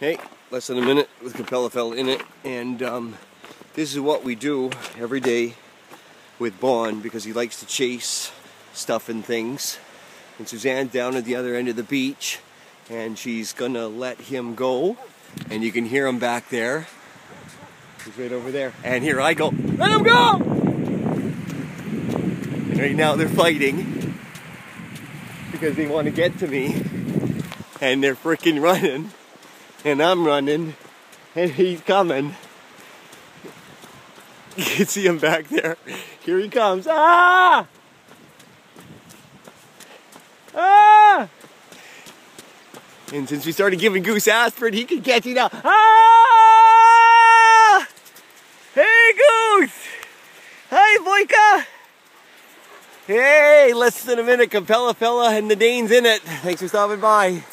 Hey, less than a minute with Kampelafella in it, and um, this is what we do every day with Bon because he likes to chase stuff and things. And Suzanne's down at the other end of the beach, and she's gonna let him go. And you can hear him back there. He's right over there. And here I go. Let him go! And right now they're fighting because they want to get to me. And they're freaking running. And I'm running. And he's coming. You can see him back there. Here he comes. Ah! Ah! And since we started giving Goose aspirin, he can catch it now. Ah! Hey, Goose! Hi, Boyka! Hey, less than a minute, Kampelafella and the Dane's in it. Thanks for stopping by.